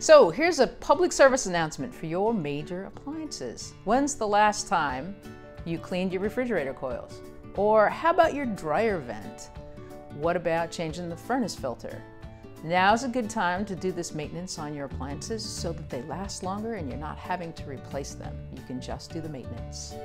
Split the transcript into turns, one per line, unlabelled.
So here's a public service announcement for your major appliances. When's the last time you cleaned your refrigerator coils? Or how about your dryer vent? What about changing the furnace filter? Now's a good time to do this maintenance on your appliances so that they last longer and you're not having to replace them. You can just do the maintenance.